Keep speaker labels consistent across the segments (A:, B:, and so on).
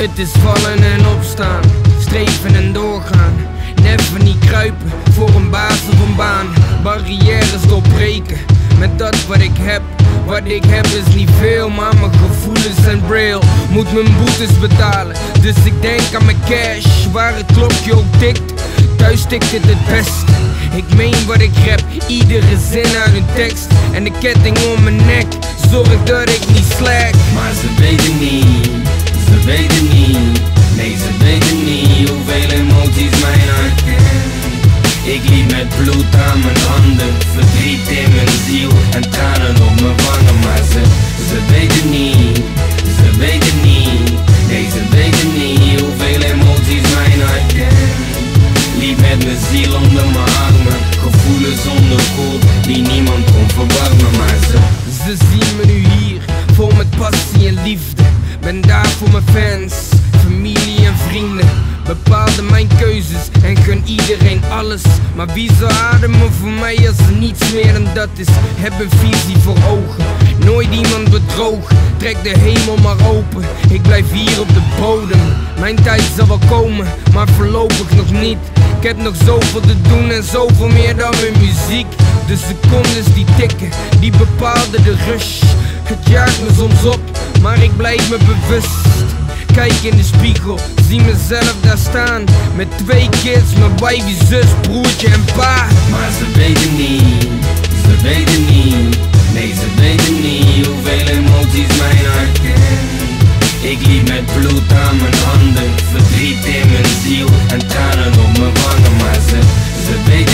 A: Het is vallen en opstaan, streven en doorgaan. Never niet kruipen voor een baas of een baan. Barrières doorbreken met dat wat ik heb. Wat ik heb is niet veel, maar mijn gevoelens zijn real. Moet mijn boetes betalen, dus ik denk aan mijn cash. Waar het klokje ook tikt, thuis tikt het het best. Ik meen wat ik rap, iedere zin uit een tekst. En de ketting om mijn nek, zorg dat ik niet slack.
B: Maar ze weten niet, ze weten niet. Nee, ze weten niet hoeveel emoties mijn hart kent. Ik liep met bloed aan mijn handen, verdriet in mijn ziel en tranen
A: Ben daar voor mijn fans, familie en vrienden. Bepaalde mijn keuzes en gun iedereen alles. Maar wie zou ademen voor mij als er niets meer dan dat is? Heb een visie voor ogen, nooit iemand bedrogen. Trek de hemel maar open, ik blijf hier op de bodem. Mijn tijd zal wel komen, maar voorlopig nog niet. Ik heb nog zoveel te doen en zoveel meer dan mijn muziek. De secondes die tikken, die bepaalden de rush. Het jaagt me soms op, maar ik blijf me bewust. Kijk in de spiegel, zie mezelf daar staan. Met twee kids, mijn wifey, zus, broertje en pa.
B: Maar ze weten niet, ze weten niet. Nee, ze weten niet hoeveel emoties mijn hart kent. Ik liep met bloed aan mijn handen, verdriet in mijn ziel en tranen op mijn wangen. Maar ze, ze weten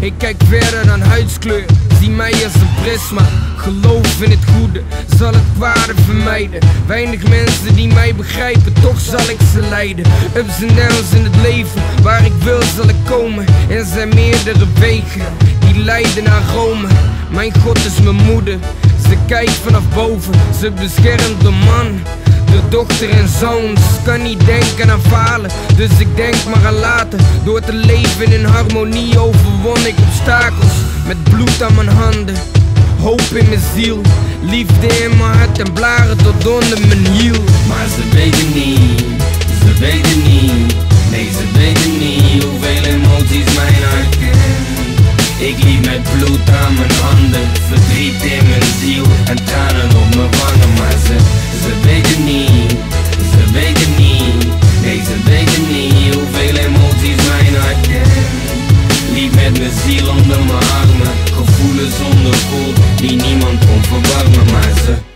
A: Ik kijk verder dan huidskleur, zie mij als een prisma. Geloof in het goede, zal het kwade vermijden. Weinig mensen die mij begrijpen, toch zal ik ze leiden. Ups en downs in het leven, waar ik wil zal ik komen. Er zijn meerdere wegen, die leiden naar Rome. Mijn God is mijn moeder, ze kijkt vanaf boven, ze beschermt de man. De dochter en zoons kan niet denken aan falen, dus ik denk maar aan later. Door te leven in harmonie overwon ik obstakels met bloed aan mijn handen. Hoop in mijn ziel, liefde in mijn hart en blaren tot onder mijn
B: niet hoeveel emoties mij herkennen Liep met mijn ziel onder mijn armen. Gevoelens onderkoeld die niemand kon verwarmen Maar ze